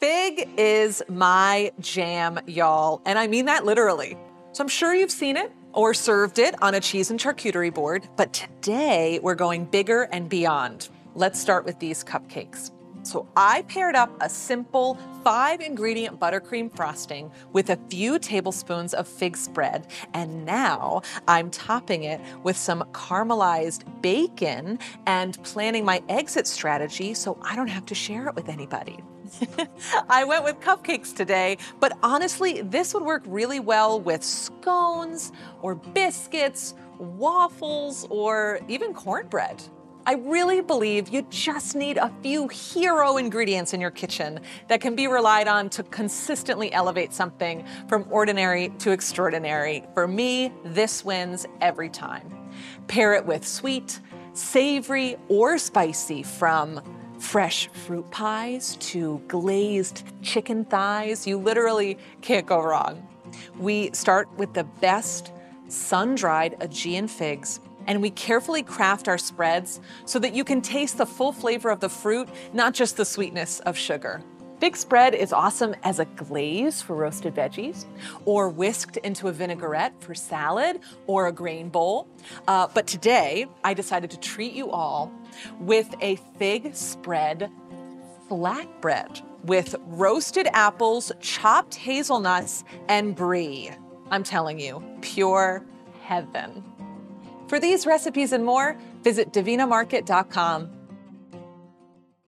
Fig is my jam, y'all, and I mean that literally. So I'm sure you've seen it or served it on a cheese and charcuterie board, but today we're going bigger and beyond. Let's start with these cupcakes. So I paired up a simple five ingredient buttercream frosting with a few tablespoons of fig spread. And now I'm topping it with some caramelized bacon and planning my exit strategy so I don't have to share it with anybody. I went with cupcakes today, but honestly, this would work really well with scones or biscuits, waffles, or even cornbread. I really believe you just need a few hero ingredients in your kitchen that can be relied on to consistently elevate something from ordinary to extraordinary. For me, this wins every time. Pair it with sweet, savory, or spicy from fresh fruit pies to glazed chicken thighs. You literally can't go wrong. We start with the best sun dried Aegean figs and we carefully craft our spreads so that you can taste the full flavor of the fruit, not just the sweetness of sugar. Fig spread is awesome as a glaze for roasted veggies, or whisked into a vinaigrette for salad or a grain bowl. Uh, but today, I decided to treat you all with a fig spread flatbread with roasted apples, chopped hazelnuts, and brie. I'm telling you, pure heaven. For these recipes and more, visit divinamarket.com